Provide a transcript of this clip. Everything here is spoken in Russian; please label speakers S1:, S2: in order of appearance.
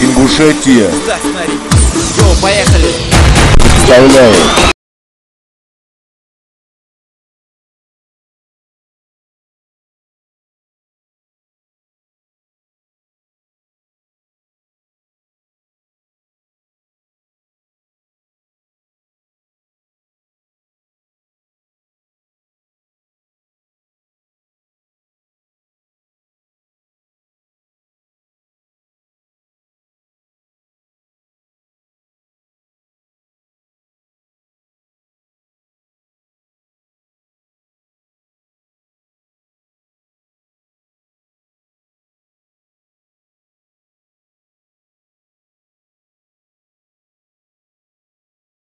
S1: Ингушетия
S2: Все, поехали.
S1: Вставляю.